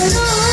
I don't know.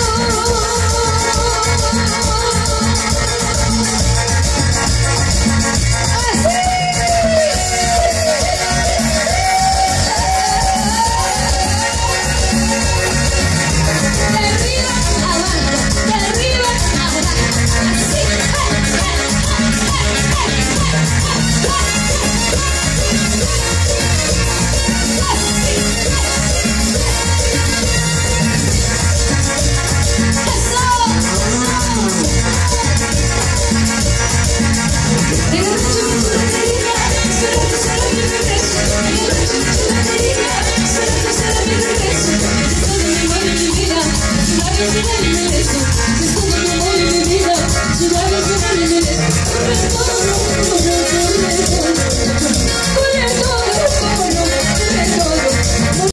Just one minute, just one minute.